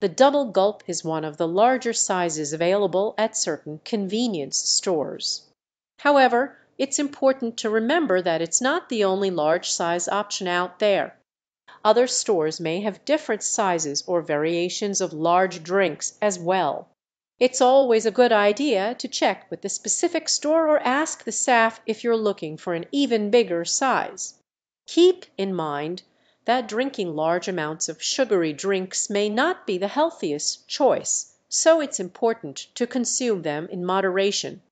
The double gulp is one of the larger sizes available at certain convenience stores. However, it's important to remember that it's not the only large size option out there. Other stores may have different sizes or variations of large drinks as well. It's always a good idea to check with the specific store or ask the staff if you're looking for an even bigger size. Keep in mind that drinking large amounts of sugary drinks may not be the healthiest choice, so it's important to consume them in moderation.